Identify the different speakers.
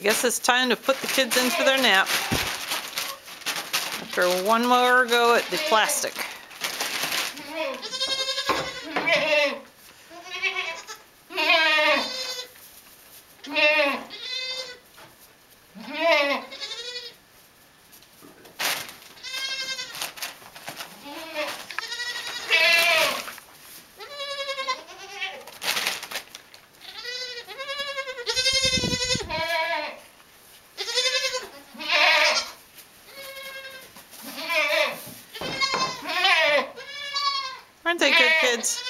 Speaker 1: guess it's time to put the kids in for their nap. After one more go at the plastic. Aren't they good kids?